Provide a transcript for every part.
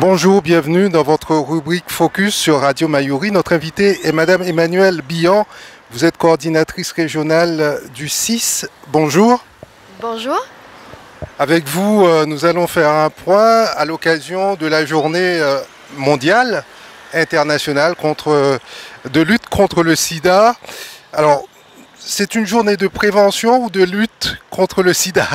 Bonjour, bienvenue dans votre rubrique Focus sur Radio Mayuri. Notre invitée est Madame Emmanuelle Billan. Vous êtes coordinatrice régionale du 6. Bonjour. Bonjour. Avec vous, euh, nous allons faire un point à l'occasion de la journée euh, mondiale internationale contre, de lutte contre le sida. Alors, c'est une journée de prévention ou de lutte contre le sida?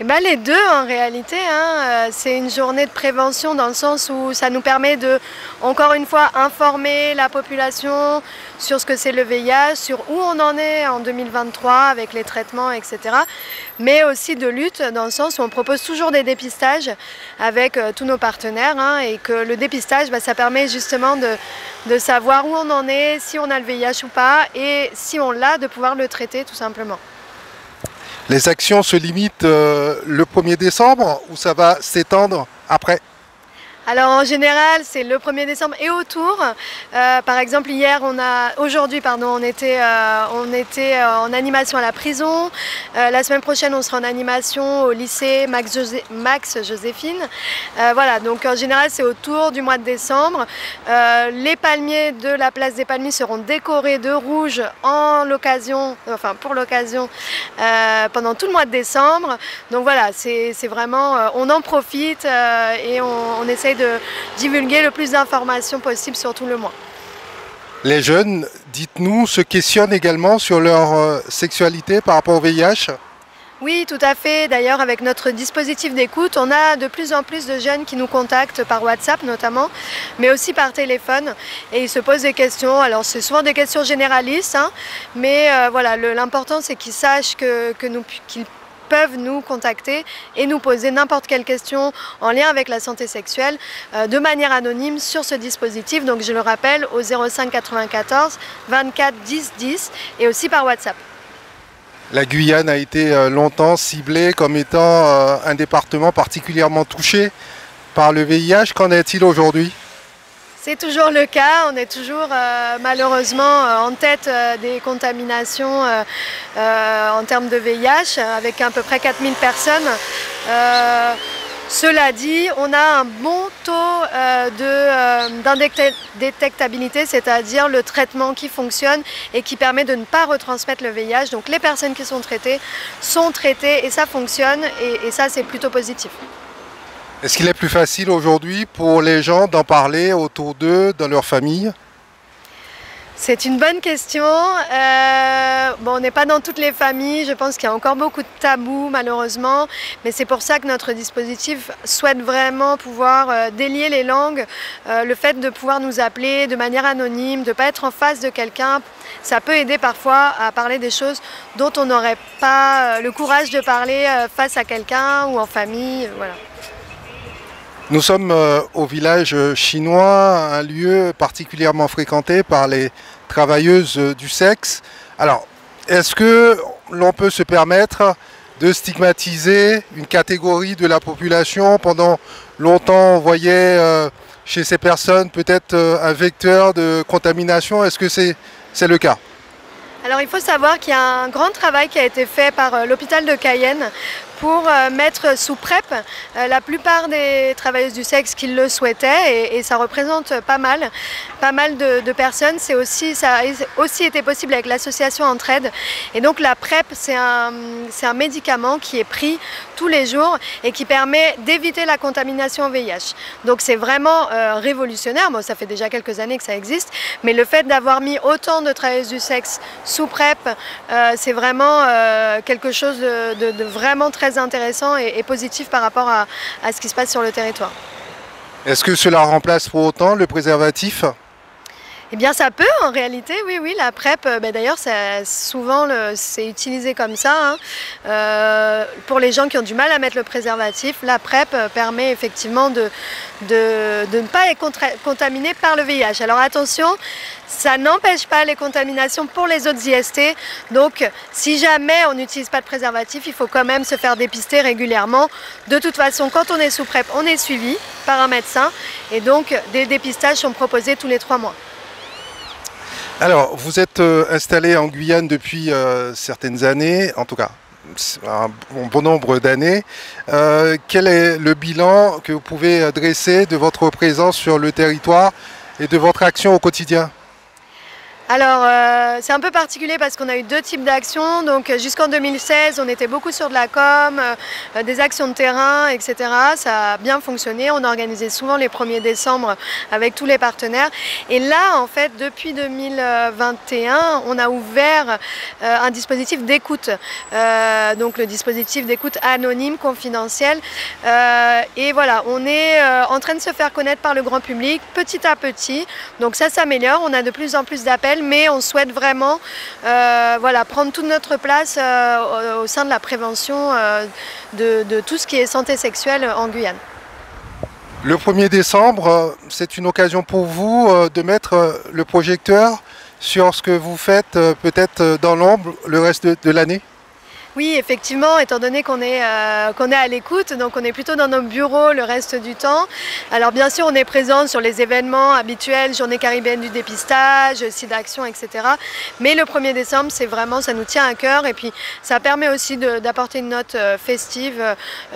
Eh ben, les deux en réalité. Hein. Euh, c'est une journée de prévention dans le sens où ça nous permet de, encore une fois, informer la population sur ce que c'est le VIH, sur où on en est en 2023 avec les traitements, etc. Mais aussi de lutte dans le sens où on propose toujours des dépistages avec euh, tous nos partenaires hein, et que le dépistage, bah, ça permet justement de, de savoir où on en est, si on a le VIH ou pas et si on l'a, de pouvoir le traiter tout simplement. Les actions se limitent euh, le 1er décembre ou ça va s'étendre après alors en général, c'est le 1er décembre et autour. Euh, par exemple, hier, on a, aujourd'hui, pardon, on était, euh, on était euh, en animation à la prison. la semaine prochaine, on sera en animation au lycée Max, Max Joséphine. voilà, donc en général, c'est autour du mois de décembre. les palmiers de la place des Palmiers seront décorés de rouge en l'occasion, enfin pour l'occasion, pendant tout le mois de décembre. Donc voilà, c'est vraiment, on en profite et on, on essaye de divulguer le plus d'informations possible sur tout le mois. Les jeunes, dites-nous, se questionnent également sur leur euh, sexualité par rapport au VIH oui, tout à fait. D'ailleurs, avec notre dispositif d'écoute, on a de plus en plus de jeunes qui nous contactent par WhatsApp notamment, mais aussi par téléphone. Et ils se posent des questions. Alors, c'est souvent des questions généralistes, hein, mais euh, voilà, l'important c'est qu'ils sachent que, que nous, qu'ils peuvent nous contacter et nous poser n'importe quelle question en lien avec la santé sexuelle euh, de manière anonyme sur ce dispositif. Donc je le rappelle au 05 94 24 10 10 et aussi par WhatsApp. La Guyane a été euh, longtemps ciblée comme étant euh, un département particulièrement touché par le VIH. Qu'en est-il aujourd'hui? C'est toujours le cas, on est toujours euh, malheureusement euh, en tête euh, des contaminations en termes de VIH avec à peu près 4000 personnes. Cela dit, on a un bon taux d'indétectabilité, c'est-à-dire le traitement qui fonctionne et qui permet de ne pas retransmettre le VIH. Donc les personnes qui sont traitées sont traitées et ça fonctionne et ça c'est plutôt positif. Est-ce qu'il est plus facile aujourd'hui pour les gens d'en parler autour d'eux, dans leur famille? C'est une bonne question. Euh, bon, on n'est pas dans toutes les familles. Je pense qu'il y a encore beaucoup de tabous, malheureusement. Mais c'est pour ça que notre dispositif souhaite vraiment pouvoir euh, délier les langues. Euh, le fait de pouvoir nous appeler de manière anonyme, de ne pas être en face de quelqu'un, ça peut aider parfois à parler des choses dont on n'aurait pas le courage de parler face à quelqu'un ou en famille. Voilà. Nous sommes euh, au village chinois, un lieu particulièrement fréquenté par les travailleuses du sexe. Alors, est-ce que l'on peut se permettre de stigmatiser une catégorie de la population Pendant longtemps, on voyait euh, chez ces personnes peut-être euh, un vecteur de contamination? Est-ce que c'est le cas? Alors il faut savoir qu'il y a un grand travail qui a été fait par l'hôpital de Cayenne pour euh, mettre sous PrEP euh, la plupart des travailleuses du sexe qui le souhaitaient et, ça représente pas mal, pas mal de, personnes. Aussi, ça a aussi été possible avec l'association Entraide. Et donc la PrEP, c'est un, un médicament qui est pris tous les jours et qui permet d'éviter la contamination au VIH. Donc c'est vraiment euh, révolutionnaire. Bon, ça fait déjà quelques années que ça existe, mais le fait d'avoir mis autant de travailleuses du sexe sous PrEP, c'est vraiment quelque chose de, de vraiment très intéressant et, positif par rapport à, ce qui se passe sur le territoire. Est-ce que cela remplace pour autant le préservatif? Eh bien, ça peut en réalité, oui, oui. La PrEP, euh, ben, d'ailleurs, souvent c'est utilisé comme ça. Hein. Euh, pour les gens qui ont du mal à mettre le préservatif, la PrEP euh, permet effectivement de, de, ne pas être contaminé par le VIH. Alors attention, ça n'empêche pas les contaminations pour les autres IST. Donc, si jamais on n'utilise pas de préservatif, il faut quand même se faire dépister régulièrement. De toute façon, quand on est sous PrEP, on est suivi par un médecin. Et donc, des dépistages sont proposés tous les trois mois. Alors, vous êtes euh, installé en Guyane depuis euh, certaines années, en tout cas un bon nombre d'années. quel est le bilan que vous pouvez dresser de votre présence sur le territoire et de votre action au quotidien? Alors, euh, c'est un peu particulier parce qu'on a eu deux types d'actions. Donc, euh, jusqu'en 2016, on était beaucoup sur de la com, euh, des actions de terrain, etc. Ça a bien fonctionné. On organisait souvent les 1er décembre avec tous les partenaires. Et là, en fait, depuis 2021, on a ouvert un dispositif d'écoute. donc, le dispositif d'écoute anonyme, confidentiel. et voilà, on est en train de se faire connaître par le grand public petit à petit. Donc, ça s'améliore. On a de plus en plus d'appels mais on souhaite vraiment euh, voilà, prendre toute notre place euh, au, sein de la prévention euh, de, tout ce qui est santé sexuelle en Guyane. Le 1er décembre, c'est une occasion pour vous de mettre le projecteur sur ce que vous faites peut-être dans l'ombre le reste de l'année? Oui, effectivement, étant donné qu'on est, euh, qu'on est à l'écoute, donc on est plutôt dans nos bureaux le reste du temps. Alors bien sûr, on est présent sur les événements habituels, journée caribéenne du dépistage, SIDAction, etc. Mais le 1er décembre, c'est vraiment, ça nous tient à cœur et puis ça permet aussi d'apporter une note euh, festive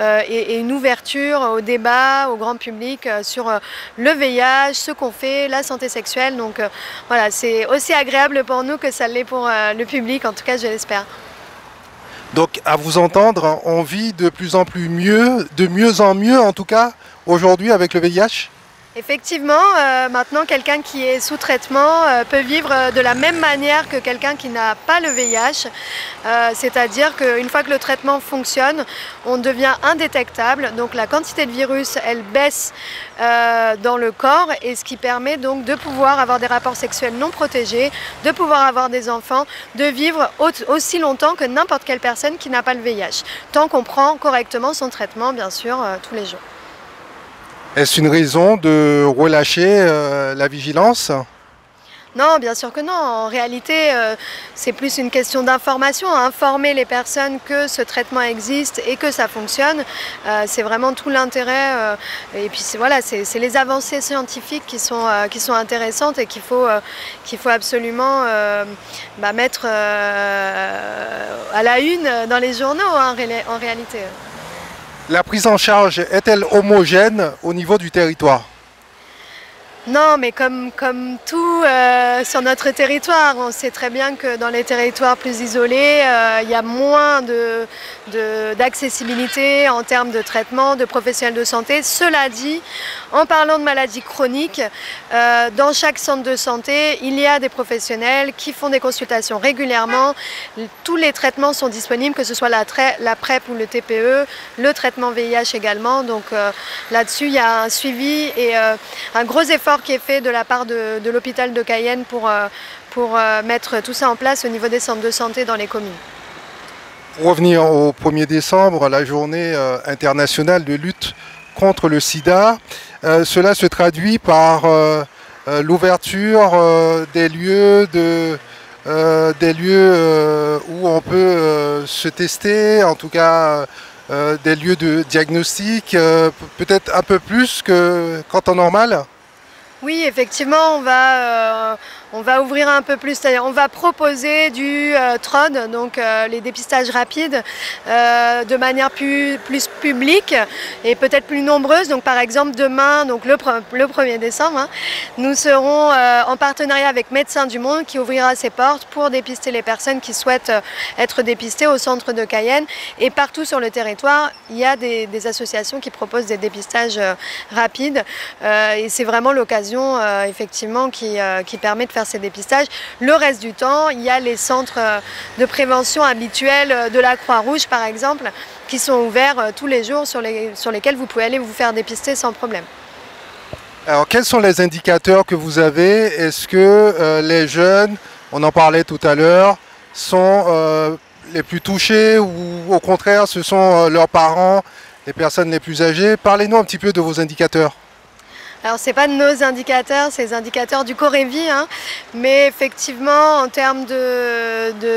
euh, et, une ouverture au débat, au grand public sur le VIH, ce qu'on fait, la santé sexuelle. Donc voilà, c'est aussi agréable pour nous que ça l'est pour le public, en tout cas je l'espère. Donc à vous entendre, on vit de plus en plus mieux, de mieux en mieux en tout cas, aujourd'hui avec le VIH Effectivement, euh, maintenant quelqu'un qui est sous traitement euh, peut vivre euh, de la même manière que quelqu'un qui n'a pas le VIH. C'est-à-dire qu'une fois que le traitement fonctionne, on devient indétectable. Donc la quantité de virus, elle baisse dans le corps et ce qui permet donc de pouvoir avoir des rapports sexuels non protégés, de pouvoir avoir des enfants, de vivre aussi longtemps que n'importe quelle personne qui n'a pas le VIH. Tant qu'on prend correctement son traitement, bien sûr, tous les jours. Est-ce une raison de relâcher euh, la vigilance? Non, bien sûr que non. En réalité, euh, c'est plus une question d'information, informer les personnes que ce traitement existe et que ça fonctionne. Euh, c'est vraiment tout l'intérêt. et puis voilà, c'est les avancées scientifiques qui sont, qui sont intéressantes et qu'il faut, faut absolument bah, mettre à la une dans les journaux hein, en réalité. La prise en charge est-elle homogène au niveau du territoire? Non, mais comme, tout euh, sur notre territoire, on sait très bien que dans les territoires plus isolés, euh, il y a moins d'accessibilité de, en termes de traitement, de professionnels de santé. Cela dit, en parlant de maladies chroniques, euh, dans chaque centre de santé, il y a des professionnels qui font des consultations régulièrement. Tous les traitements sont disponibles, que ce soit la, la PrEP ou le TPE, le traitement VIH également. Donc là-dessus, il y a un suivi et un gros effort qui est fait de la part de, l'hôpital de Cayenne pour, euh, pour euh, mettre tout ça en place au niveau des centres de santé dans les communes. Pour revenir au 1er décembre, la journée euh, internationale de lutte contre le sida, cela se traduit par l'ouverture des lieux de, des lieux où on peut se tester, en tout cas des lieux de diagnostic, peut-être un peu plus qu'en temps normal oui, effectivement, on va, euh, on va ouvrir un peu plus, c'est-à-dire on va proposer du euh, TROD, donc euh, les dépistages rapides, euh, de manière plus, publique et peut-être plus nombreuse. Donc par exemple demain, le 1er décembre, hein, nous serons en partenariat avec Médecins du Monde qui ouvrira ses portes pour dépister les personnes qui souhaitent être dépistées au centre de Cayenne. Et partout sur le territoire, il y a des, associations qui proposent des dépistages rapides. et c'est vraiment l'occasion effectivement qui, qui permet de faire ces dépistages. Le reste du temps, il y a les centres euh, de prévention habituels euh, de la Croix-Rouge, par exemple, qui sont ouverts euh, tous les jours sur, les, sur lesquels vous pouvez aller vous faire dépister sans problème. Alors, quels sont les indicateurs que vous avez? Est-ce que les jeunes, on en parlait tout à l'heure, sont les plus touchés ou au contraire, ce sont leurs parents, les personnes les plus âgées? Parlez-nous un petit peu de vos indicateurs. Alors c'est pas nos indicateurs, c'est les indicateurs du Corévi, hein. mais effectivement en termes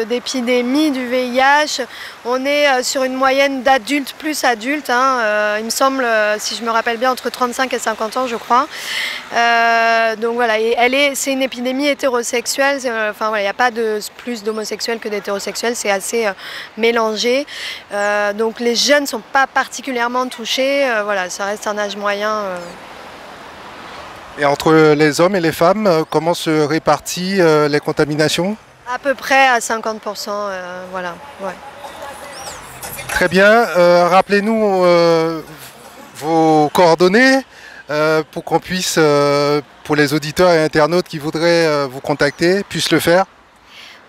d'épidémie du VIH, on est euh, sur une moyenne d'adultes plus adultes. Hein. Euh, il me semble, euh, si je me rappelle bien, entre 35 et 50 ans, je crois. donc voilà, est, c'est une épidémie hétérosexuelle. Enfin voilà, il n'y a pas plus d'homosexuels que d'hétérosexuels, c'est assez mélangé. donc les jeunes ne sont pas particulièrement touchés. voilà, ça reste un âge moyen. Et entre les hommes et les femmes, euh, comment se répartissent euh, les contaminations? À peu près à 50%, euh, voilà. Très bien. Rappelez-nous vos coordonnées pour qu'on puisse, pour les auditeurs et internautes qui voudraient vous contacter, puissent le faire.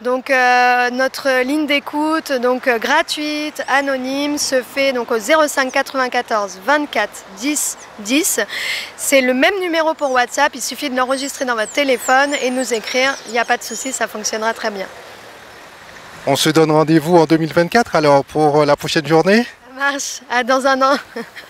Donc euh, notre ligne d'écoute, donc euh, gratuite, anonyme, se fait donc au 05 94 24 10 10. C'est le même numéro pour WhatsApp. Il suffit de l'enregistrer dans votre téléphone et nous écrire. Il n'y a pas de souci, ça fonctionnera très bien. On se donne rendez-vous en 2024 alors pour la prochaine journée? Ça marche. À dans un an.